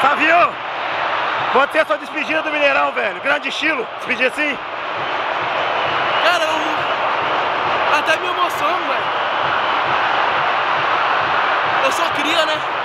Savio, pode ser sua despedida do Mineirão, velho. Grande estilo, despedir assim. Cara, eu até me emociono, velho. Eu só queria, né?